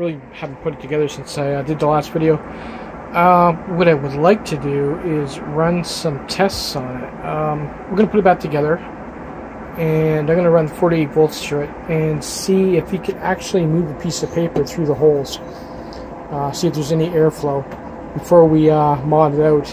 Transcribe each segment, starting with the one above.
really haven't put it together since I uh, did the last video. Uh, what I would like to do is run some tests on it. Um, we're going to put it back together, and I'm going to run 48 volts through it and see if we can actually move a piece of paper through the holes. Uh, see if there's any airflow before we uh, mod it out.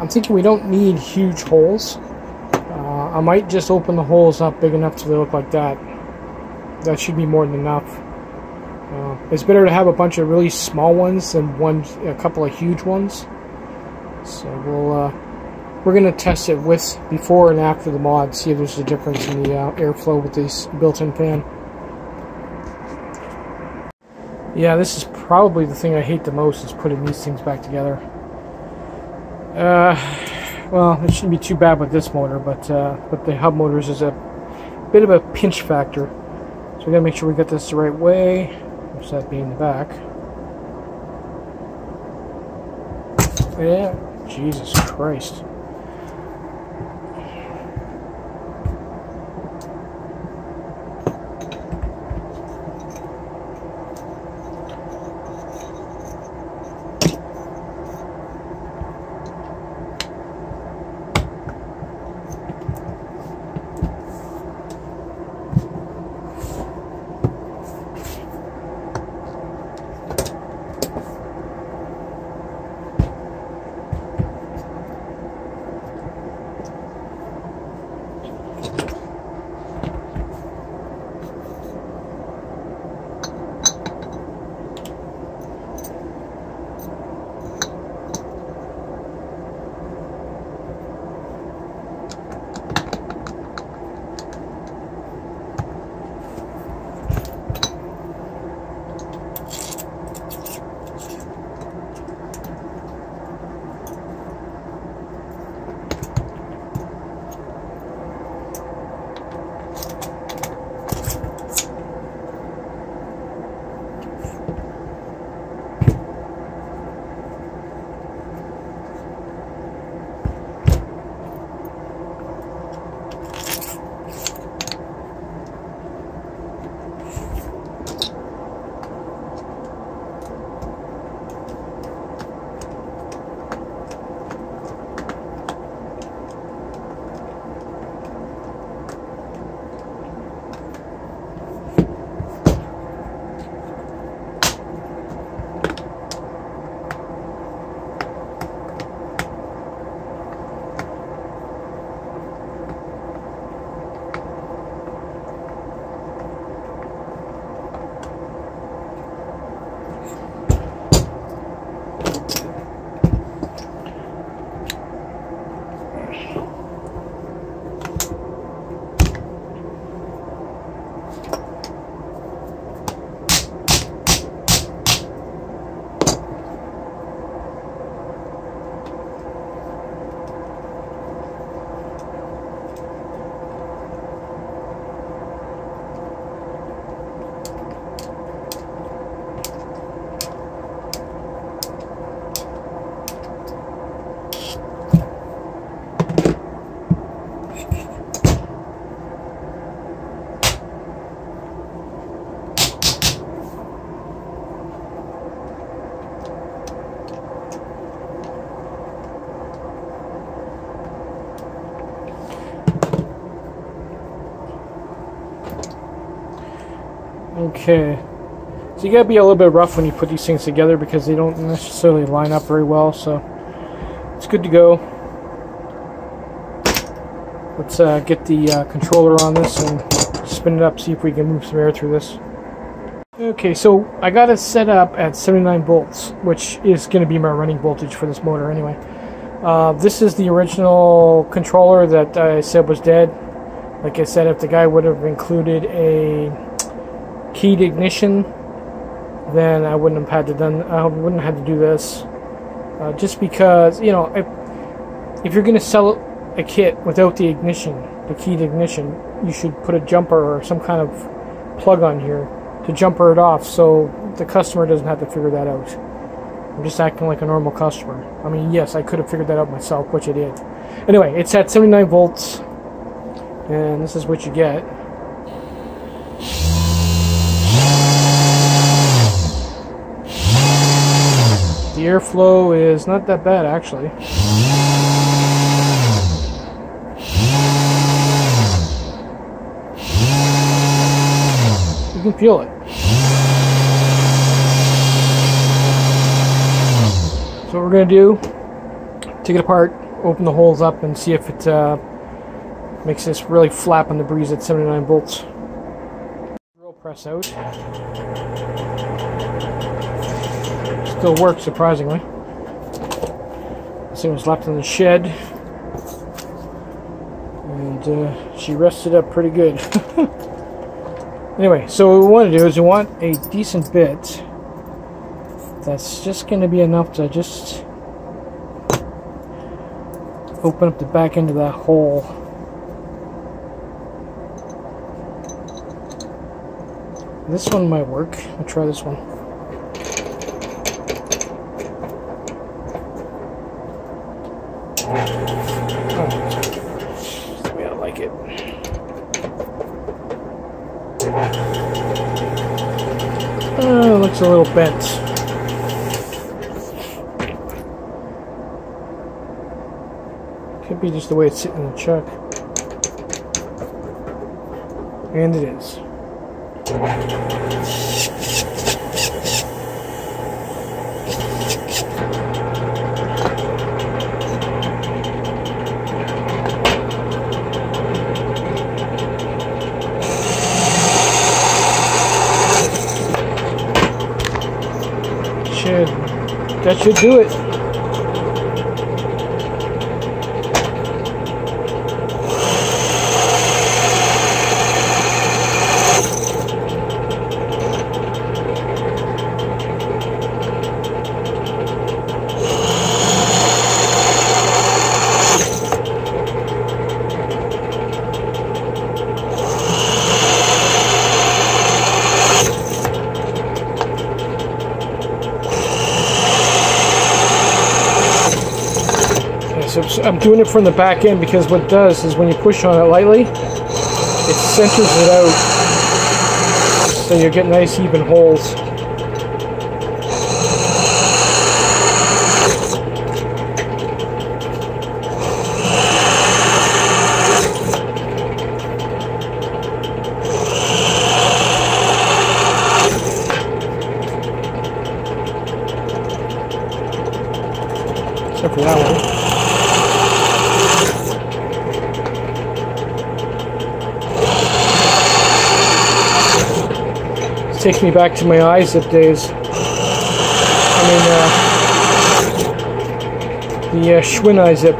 I'm thinking we don't need huge holes. Uh, I might just open the holes up big enough to look like that. That should be more than enough. Uh, it's better to have a bunch of really small ones than one, a couple of huge ones. So we'll uh, we're gonna test it with before and after the mod, see if there's a difference in the uh, airflow with this built-in fan. Yeah, this is probably the thing I hate the most is putting these things back together. Uh, well, it shouldn't be too bad with this motor, but uh, but the hub motors is a bit of a pinch factor. So we gotta make sure we get this the right way. Which that being the back. Oh, yeah, Jesus Christ. Okay. So you gotta be a little bit rough when you put these things together because they don't necessarily line up very well, so it's good to go. Let's uh, get the uh, controller on this and spin it up, see if we can move some air through this. Okay, so I got it set up at 79 volts, which is going to be my running voltage for this motor anyway. Uh, this is the original controller that I said was dead. Like I said, if the guy would have included a keyed ignition, then I wouldn't have had to done. I wouldn't have had to do this. Uh, just because you know, if if you're going to sell a kit without the ignition, the keyed ignition, you should put a jumper or some kind of plug on here to jumper it off, so the customer doesn't have to figure that out. I'm just acting like a normal customer. I mean, yes, I could have figured that out myself, which I did. Anyway, it's at 79 volts, and this is what you get. The airflow is not that bad actually. You can feel it. So what we're going to do, take it apart, open the holes up and see if it uh, makes this really flap on the breeze at 79 volts. Press out. Still works surprisingly. This thing was left in the shed. And uh, she rested up pretty good. anyway, so what we want to do is we want a decent bit that's just going to be enough to just open up the back end of that hole. This one might work. I'll try this one. Oh, the way I like it. Oh, looks a little bent. Could be just the way it's sitting in the chuck. And it is. Should that should do it. I'm doing it from the back end because what it does is when you push on it lightly, it centers it out so you get nice even holes. Except for that one. Takes me back to my iZip days. I mean, uh, the uh, Schwinn iZip.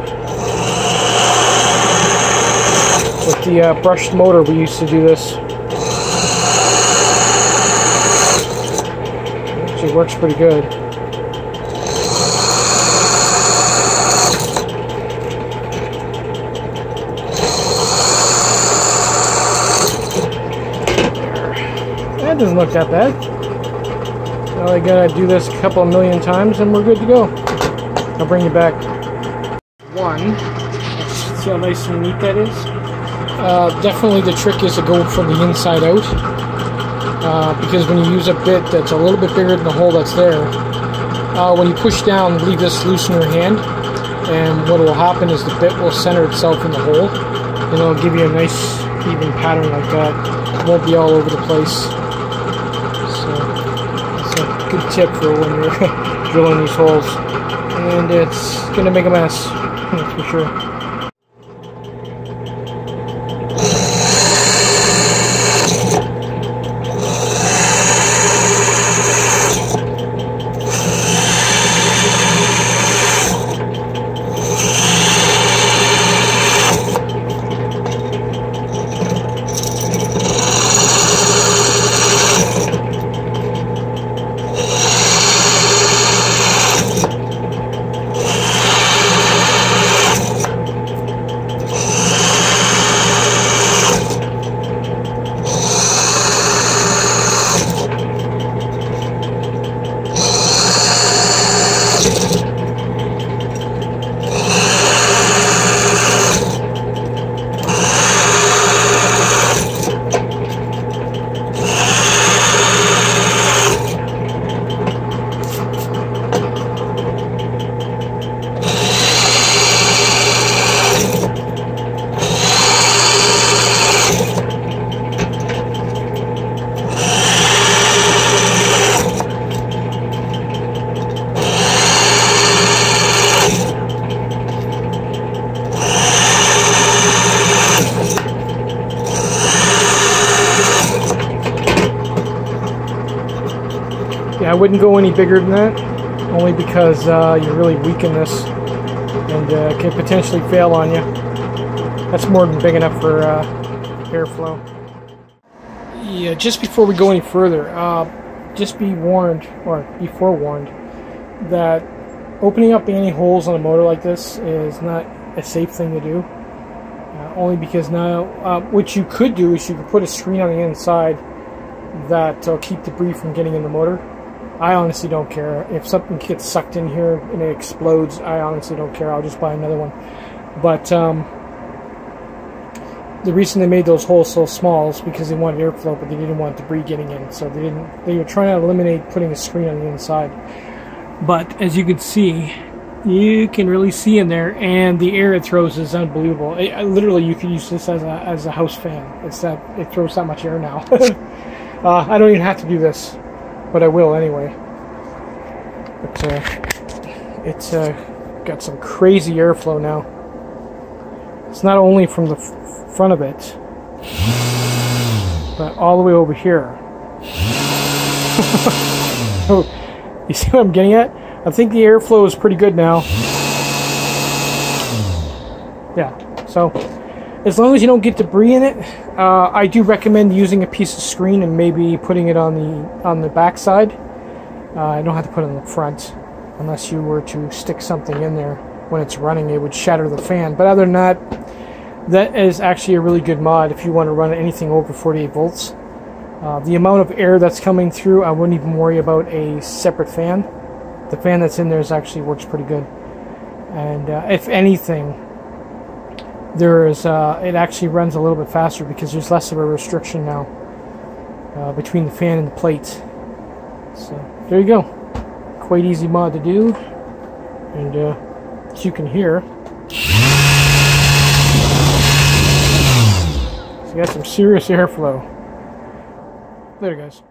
With the uh, brushed motor, we used to do this. Actually works pretty good. Doesn't look that bad. Now I gotta do this a couple million times and we're good to go. I'll bring you back. One. See how nice and neat that is. Uh, definitely the trick is to go from the inside out. Uh, because when you use a bit that's a little bit bigger than the hole that's there, uh, when you push down, leave this loose in your hand, and what will happen is the bit will center itself in the hole, and it'll give you a nice even pattern like that. It won't be all over the place. Good tip for when you're drilling these holes, and it's gonna make a mess, that's for sure. Wouldn't go any bigger than that, only because uh, you really weaken this and uh, can potentially fail on you. That's more than big enough for uh, airflow. Yeah, just before we go any further, uh, just be warned, or be forewarned, that opening up any holes on a motor like this is not a safe thing to do. Uh, only because now, uh, what you could do is you could put a screen on the inside that will keep debris from getting in the motor. I honestly don't care. If something gets sucked in here and it explodes, I honestly don't care. I'll just buy another one. But um, the reason they made those holes so small is because they wanted airflow, but they didn't want debris getting in. So they didn't. They were trying to eliminate putting a screen on the inside. But as you can see, you can really see in there, and the air it throws is unbelievable. It, literally, you could use this as a as a house fan. It's that it throws that much air now. uh, I don't even have to do this, but I will anyway. But uh, it's uh, got some crazy airflow now. It's not only from the front of it, but all the way over here. oh, you see what I'm getting at? I think the airflow is pretty good now. Yeah, so as long as you don't get debris in it, uh, I do recommend using a piece of screen and maybe putting it on the on the back side. Uh, I don't have to put it on the front, unless you were to stick something in there when it's running, it would shatter the fan. But other than that, that is actually a really good mod if you want to run anything over 48 volts. Uh, the amount of air that's coming through, I wouldn't even worry about a separate fan. The fan that's in there is actually works pretty good. And uh, if anything, there is uh, it actually runs a little bit faster because there's less of a restriction now uh, between the fan and the plate. So there you go. Quite easy mod to do. And uh, as you can hear, so you got some serious airflow. Later, guys.